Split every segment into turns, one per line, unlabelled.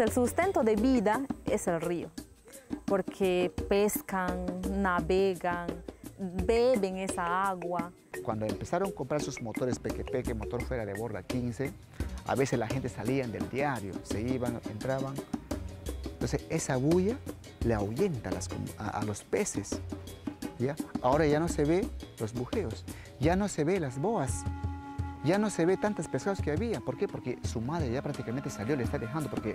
el sustento de vida es el río, porque pescan, navegan, beben esa agua.
Cuando empezaron a comprar sus motores peque-peque, motor fuera de borda 15, a veces la gente salía del diario, se iban, entraban. Entonces esa bulla le ahuyenta a, los peces. ¿ya? Ahora ya no se ve los bujeos, ya no se ve las boas, ya no se ve tantos pescados que había. ¿Por qué? Porque su madre ya prácticamente salió, le está dejando, porque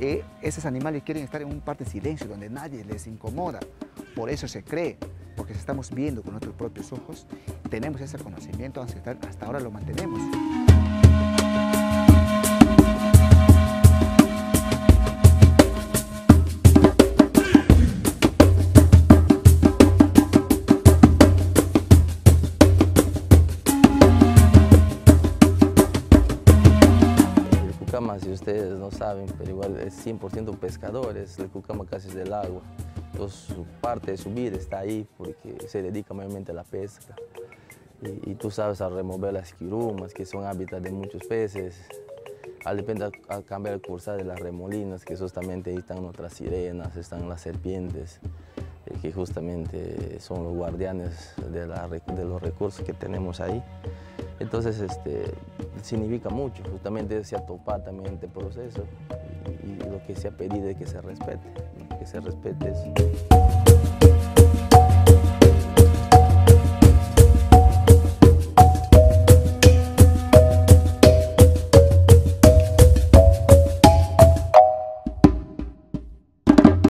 eh, esos animales quieren estar en un parte de silencio, donde nadie les incomoda. Por eso se cree, porque estamos viendo con nuestros propios ojos, tenemos ese conocimiento ancestral, hasta ahora lo mantenemos.
Si ustedes no saben, pero igual es 100% pescadores, el Cucama casi es del agua. Entonces su parte de su vida está ahí porque se dedica mayormente a la pesca. Y, tú sabes a remover las quirumas, que son hábitats de muchos peces. Al depende a, cambiar el curso de las remolinas, que justamente ahí están otras sirenas, están las serpientes, eh, que justamente son los guardianes de, de los recursos que tenemos ahí. Entonces, este, significa mucho, justamente se topado también este proceso y, y, lo que se ha pedido es que se respete, que se respete eso.